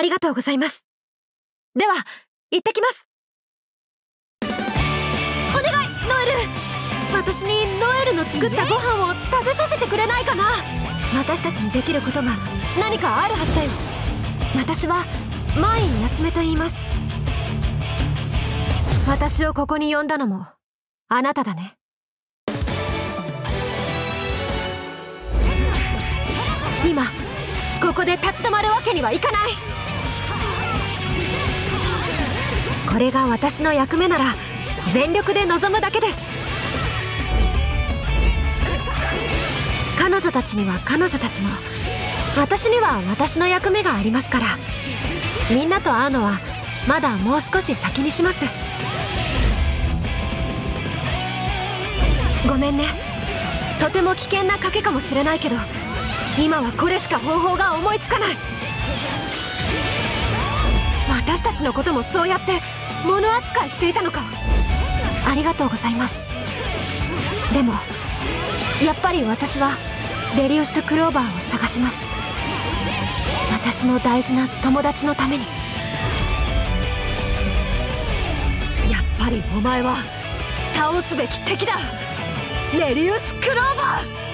ありがとうございます。では行ってきます。お願いノエル。私にノエルの作ったご飯を食べさせてくれないかな。私たちにできることが何かあるはずだよ。私はマイン夏目と言います。私をここに呼んだのもあなただね。今ここで立ち止まるわけにはいかない。これが私の役目なら全力で臨むだけです。彼女たちには彼女たちの私には私の役目がありますからみんなと会うのはまだもう少し先にします。ごめんね。とても危険な賭けかもしれないけど今はこれしか方法が思いつかない。ちのこともそうやって物扱いしていたのか。ありがとうございます。でもやっぱり私はレリウス・クローバーを探します。私の大事な友達のために。やっぱりお前は倒すべき敵だ。レリウス・クローバー